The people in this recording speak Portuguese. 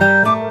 Música